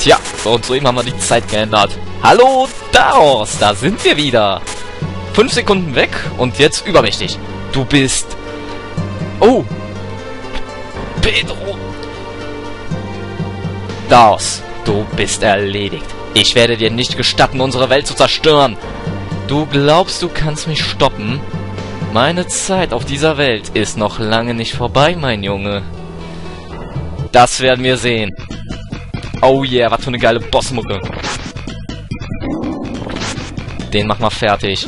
Tja, und soeben haben wir die Zeit geändert. Hallo, Daos, da sind wir wieder. Fünf Sekunden weg und jetzt übermächtig. Du bist... Oh. Pedro. Daos, du bist erledigt. Ich werde dir nicht gestatten, unsere Welt zu zerstören. Du glaubst, du kannst mich stoppen? Meine Zeit auf dieser Welt ist noch lange nicht vorbei, mein Junge. Das werden wir sehen. Oh yeah, was für eine geile Bossmucke. Den mach mal fertig.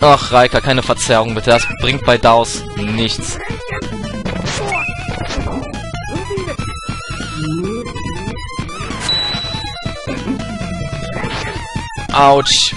Ach, Reika, keine Verzerrung bitte. Das bringt bei Daos nichts. Autsch.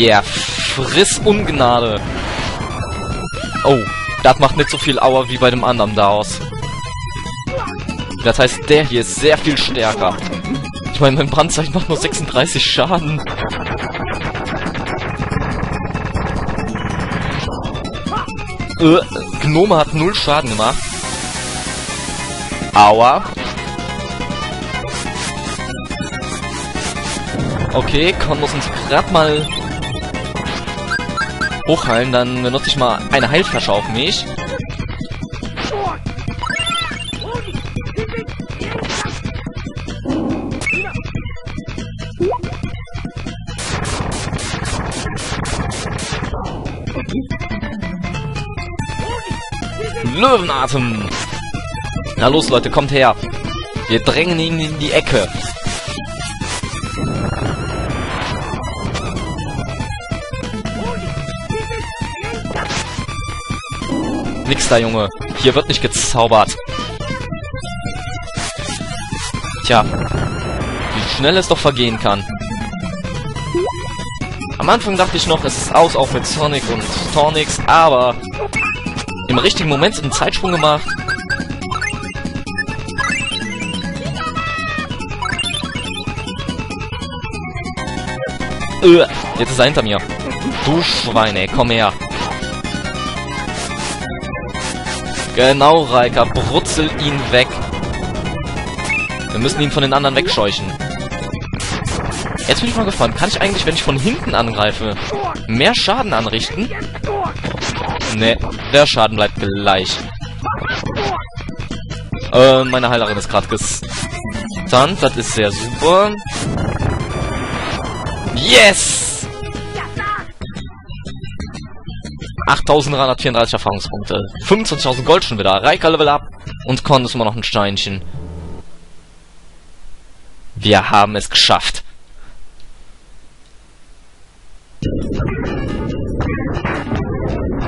Yeah, friss Ungnade. Oh, das macht nicht so viel Aua wie bei dem anderen da aus. Das heißt, der hier ist sehr viel stärker. Ich meine, mein Brandzeichen macht nur 36 Schaden. Äh, Gnome hat null Schaden gemacht. Aua. Okay, Con muss uns gerade mal hochheilen. Dann benutze ich mal eine Heilflasche auf mich. Löwenatem! Na los, Leute, kommt her! Wir drängen ihn in die Ecke. Nix da, Junge. Hier wird nicht gezaubert. Tja. Wie schnell es doch vergehen kann. Am Anfang dachte ich noch, es ist aus, auch mit Sonic und Tornix, aber im richtigen Moment einen Zeitsprung gemacht. Äh, jetzt ist er hinter mir. Du Schweine, komm her. Genau, Reika, brutzel ihn weg. Wir müssen ihn von den anderen wegscheuchen. Jetzt bin ich mal gespannt, kann ich eigentlich, wenn ich von hinten angreife, mehr Schaden anrichten? Ne, der Schaden bleibt gleich. Äh, meine Heilerin ist gerade gestunt. Das ist sehr super. Yes! 8334 Erfahrungspunkte. 25.000 Gold schon wieder. Reika Level Up. Und Con ist immer noch ein Steinchen. Wir haben es geschafft.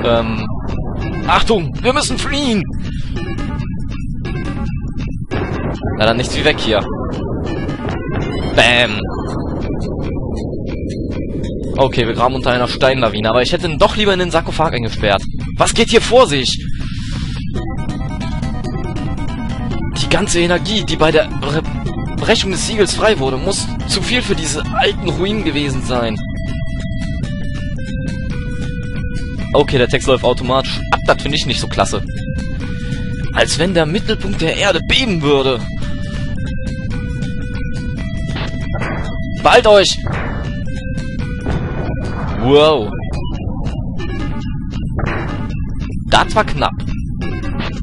Ähm. Achtung! Wir müssen fliehen! Na dann nichts wie weg hier. Bam! Okay, wir graben unter einer Steinlawine, aber ich hätte ihn doch lieber in den Sarkophag eingesperrt. Was geht hier vor sich? Die ganze Energie, die bei der Re Brechung des Siegels frei wurde, muss zu viel für diese alten Ruinen gewesen sein. Okay, der Text läuft automatisch ab, das finde ich nicht so klasse. Als wenn der Mittelpunkt der Erde beben würde. Bald euch! Wow. Das war knapp.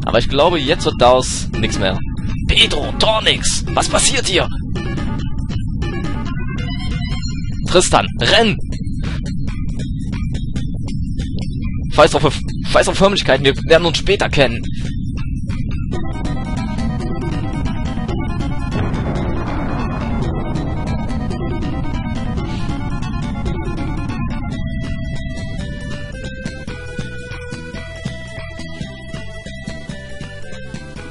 Aber ich glaube, jetzt wird daraus nichts mehr. Pedro, Tornix, was passiert hier? Tristan, renn! Scheiß auf, auf Förmlichkeiten, wir werden uns später kennen.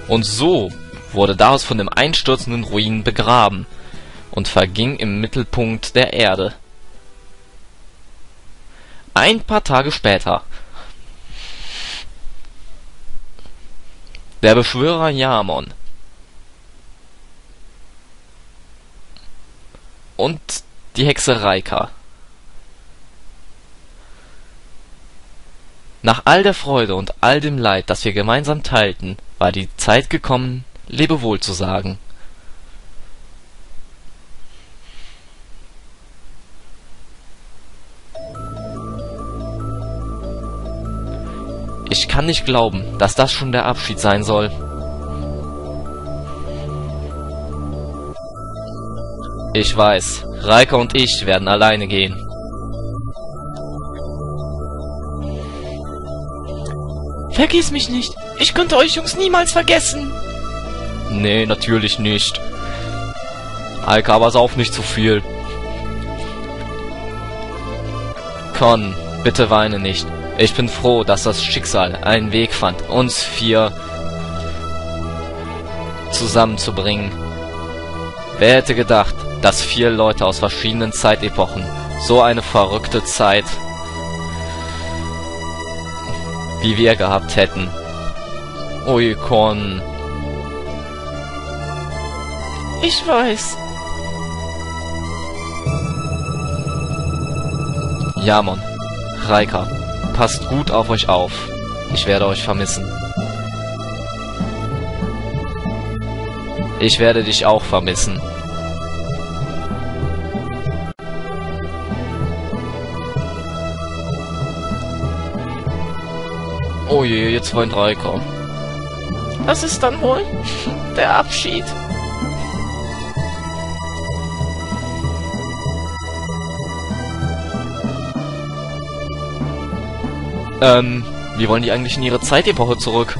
Und so wurde Darius von dem einstürzenden Ruin begraben und verging im Mittelpunkt der Erde. Ein paar Tage später. Der Beschwörer Yamon und die Hexe Reika Nach all der Freude und all dem Leid, das wir gemeinsam teilten, war die Zeit gekommen, Lebewohl zu sagen. Ich kann nicht glauben, dass das schon der Abschied sein soll. Ich weiß, Reika und ich werden alleine gehen. Vergiss mich nicht. Ich könnte euch Jungs niemals vergessen. Nee, natürlich nicht. Alka, aber sauf nicht zu viel. Con, bitte weine nicht. Ich bin froh, dass das Schicksal einen Weg fand, uns vier zusammenzubringen. Wer hätte gedacht, dass vier Leute aus verschiedenen Zeitepochen so eine verrückte Zeit wie wir gehabt hätten. Ui, Con. Ich weiß. Jamon, Reika, passt gut auf euch auf. Ich werde euch vermissen. Ich werde dich auch vermissen. Oh je, jetzt wollen drei kommen. Das ist dann wohl der Abschied. Ähm, wie wollen die eigentlich in ihre Zeitepoche zurück?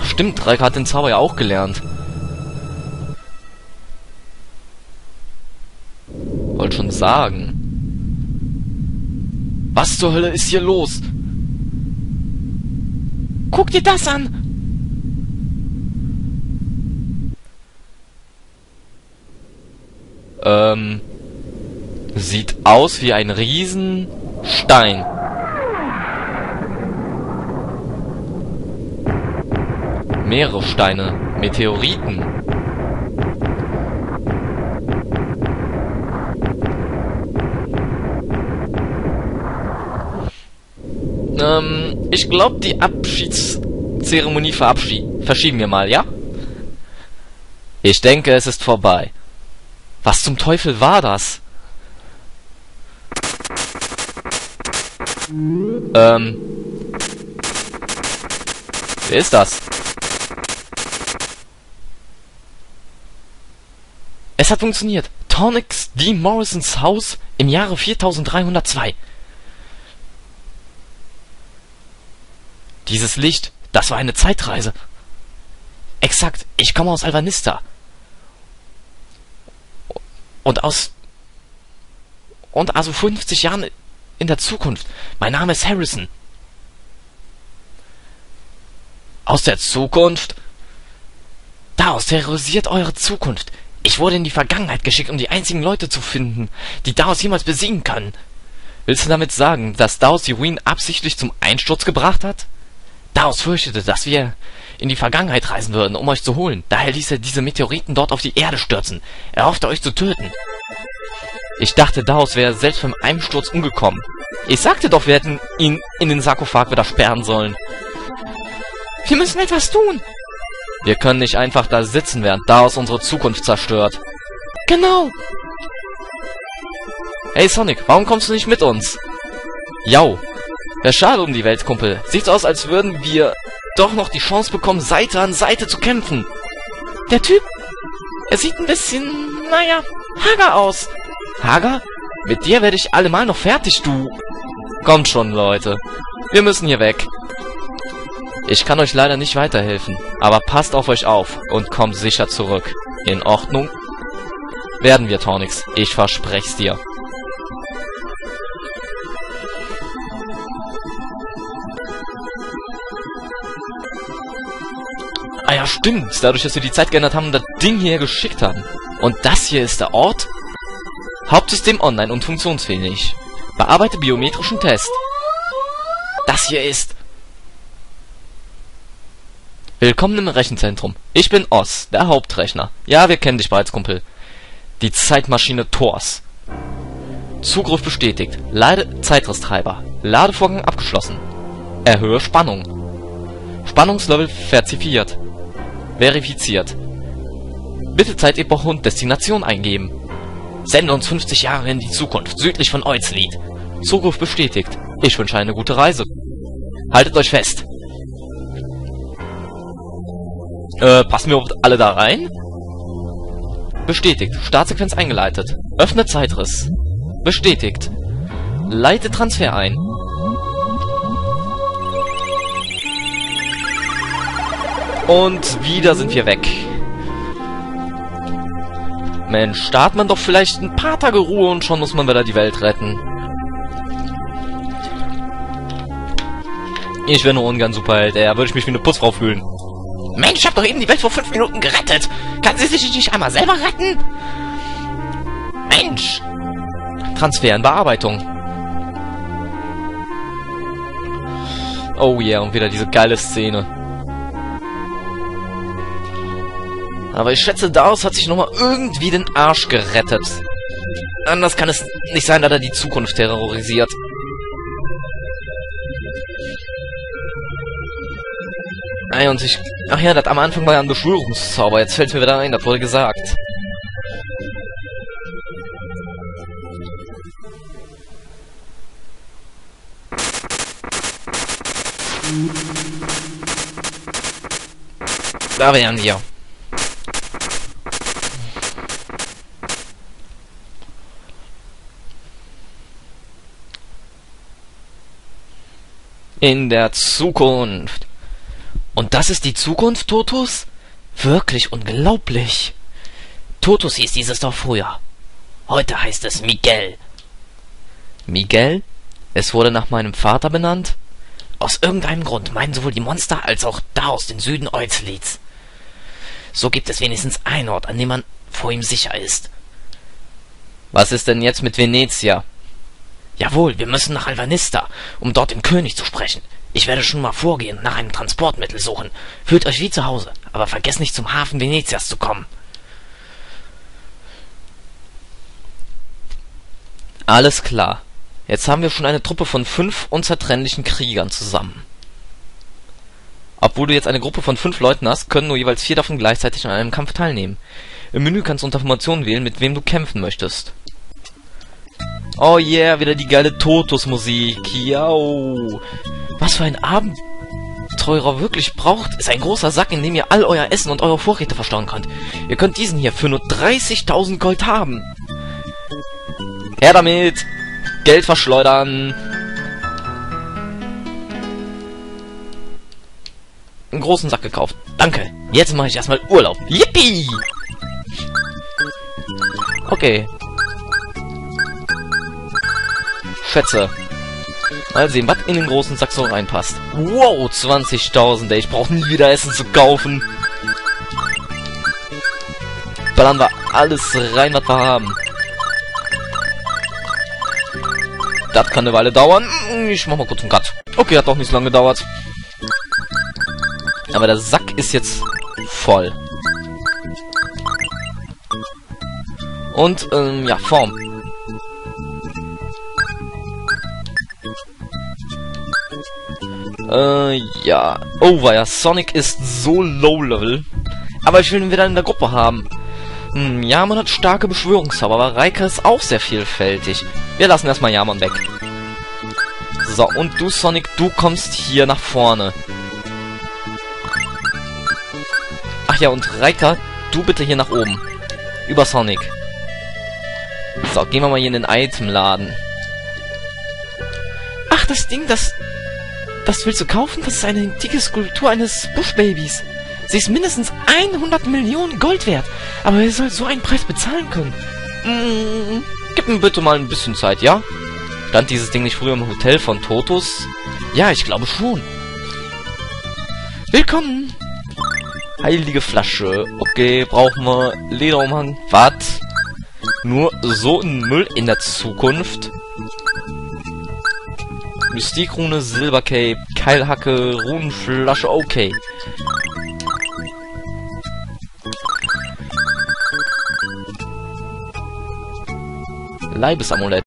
Ach, stimmt, Reika hat den Zauber ja auch gelernt. Wollte schon sagen. Was zur Hölle ist hier los? Guck dir das an! Ähm, sieht aus wie ein Riesenstein. Mehrere Steine, Meteoriten. Ähm, ich glaube, die Abschiedszeremonie verabschieden. Verschieben wir mal, ja? Ich denke, es ist vorbei. Was zum Teufel war das? Ähm. Wer ist das? Es hat funktioniert. Tonix D. Morrisons Haus im Jahre 4302. Dieses Licht, das war eine Zeitreise. Exakt, ich komme aus Alvanista. Und aus... Und also 50 Jahren in der Zukunft. Mein Name ist Harrison. Aus der Zukunft? Daos terrorisiert eure Zukunft. Ich wurde in die Vergangenheit geschickt, um die einzigen Leute zu finden, die Daos jemals besiegen können. Willst du damit sagen, dass Daos die Ruinen absichtlich zum Einsturz gebracht hat? Daos fürchtete, dass wir in die Vergangenheit reisen würden, um euch zu holen. Daher ließ er diese Meteoriten dort auf die Erde stürzen. Er hoffte, euch zu töten. Ich dachte, Daos wäre selbst beim Einsturz umgekommen. Ich sagte doch, wir hätten ihn in den Sarkophag wieder sperren sollen. Wir müssen etwas tun. Wir können nicht einfach da sitzen, während Daos unsere Zukunft zerstört. Genau. Hey Sonic, warum kommst du nicht mit uns? Jau, ja, schade um die Welt, Kumpel. Sieht aus, als würden wir doch noch die Chance bekommen, Seite an Seite zu kämpfen. Der Typ, er sieht ein bisschen, naja, hager aus. Hager? Mit dir werde ich allemal noch fertig, du. Kommt schon, Leute. Wir müssen hier weg. Ich kann euch leider nicht weiterhelfen, aber passt auf euch auf und kommt sicher zurück. In Ordnung? Werden wir, Tornix. Ich versprech's dir. Stimmt. Dadurch, dass wir die Zeit geändert haben das Ding hierher geschickt haben. Und das hier ist der Ort? Hauptsystem online und funktionsfähig. Bearbeite biometrischen Test. Das hier ist... Willkommen im Rechenzentrum. Ich bin Oz, der Hauptrechner. Ja, wir kennen dich bereits, Kumpel. Die Zeitmaschine Thors. Zugriff bestätigt. Lade Zeitrisstreiber. Ladevorgang abgeschlossen. Erhöhe Spannung. Spannungslevel verzifiert. Verifiziert. Bitte Zeitepoche und Destination eingeben. Sende uns 50 Jahre in die Zukunft, südlich von Eutslied. Zugriff bestätigt. Ich wünsche eine gute Reise. Haltet euch fest. Äh, passen wir alle da rein? Bestätigt. Startsequenz eingeleitet. Öffne Zeitriss. Bestätigt. Leite Transfer ein. Und wieder sind wir weg. Mensch, da hat man doch vielleicht ein paar Tage Ruhe und schon muss man wieder die Welt retten. Ich wäre nur ungern Superheld, ey. Da würde ich mich wie eine Putzfrau fühlen. Mensch, ich hab doch eben die Welt vor fünf Minuten gerettet. Kann sie sich nicht einmal selber retten? Mensch! Transfer in Bearbeitung. Oh yeah, und wieder diese geile Szene. Aber ich schätze, Darius hat sich nochmal irgendwie den Arsch gerettet. Anders kann es nicht sein, dass er die Zukunft terrorisiert. Ey, und ich... Ach ja, das am Anfang war ja ein Beschwörungszauber. Jetzt fällt mir wieder ein, das wurde gesagt. Da wären wir. In der Zukunft. Und das ist die Zukunft, Totus? Wirklich unglaublich. Totus hieß dieses doch früher. Heute heißt es Miguel. Miguel? Es wurde nach meinem Vater benannt? Aus irgendeinem Grund meinen sowohl die Monster als auch da aus den Süden Euzlids. So gibt es wenigstens einen Ort, an dem man vor ihm sicher ist. Was ist denn jetzt mit Venezia? Jawohl, wir müssen nach Alvanista, um dort den König zu sprechen. Ich werde schon mal vorgehen, nach einem Transportmittel suchen. Fühlt euch wie zu Hause, aber vergesst nicht zum Hafen Venezias zu kommen. Alles klar. Jetzt haben wir schon eine Truppe von fünf unzertrennlichen Kriegern zusammen. Obwohl du jetzt eine Gruppe von fünf Leuten hast, können nur jeweils vier davon gleichzeitig an einem Kampf teilnehmen. Im Menü kannst du unter Formationen wählen, mit wem du kämpfen möchtest. Oh yeah, wieder die geile Totus-Musik. Yo. Was für ein Abenteurer wirklich braucht, ist ein großer Sack, in dem ihr all euer Essen und eure Vorräte verstauen könnt. Ihr könnt diesen hier für nur 30.000 Gold haben. Her damit! Geld verschleudern! Einen großen Sack gekauft. Danke. Jetzt mache ich erstmal Urlaub. Yippie! Okay. Schätze. Mal sehen, was in den großen Sack so reinpasst. Wow, 20.000, ey. Ich brauche nie wieder Essen zu kaufen. Ballern wir alles rein, was wir haben. Das kann eine Weile dauern. Ich mach mal kurz einen Cut. Okay, hat doch nicht so lange gedauert. Aber der Sack ist jetzt voll. Und, ähm, ja, Form. Äh, ja. Oh, ja, Sonic ist so low-level. Aber ich will ihn wieder in der Gruppe haben. Hm, Yaman hat starke Beschwörungszauber, aber Reika ist auch sehr vielfältig. Wir lassen erstmal Yaman weg. So, und du, Sonic, du kommst hier nach vorne. Ach ja, und Reika, du bitte hier nach oben. Über Sonic. So, gehen wir mal hier in den Itemladen. Ach, das Ding, das was willst du kaufen? Das ist eine antike Skulptur eines Buschbabys. Sie ist mindestens 100 Millionen Gold wert. Aber wer soll so einen Preis bezahlen können? Mm, gib mir bitte mal ein bisschen Zeit, ja? Stand dieses Ding nicht früher im Hotel von Totus? Ja, ich glaube schon. Willkommen! Heilige Flasche. Okay, brauchen wir Lederumhang. Was? Nur so ein Müll in der Zukunft? Mystikrune, Silbercape, Keilhacke, Runenflasche, okay. Leibesamulett.